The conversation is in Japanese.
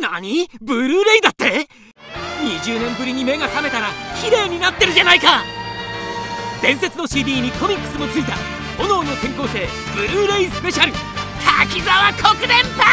何？ブルーレイだって？20年ぶりに目が覚めたら綺麗になってるじゃないか！伝説の CD にコミックスもついた炎の転校生ブルーレイスペシャル。滝沢国電パ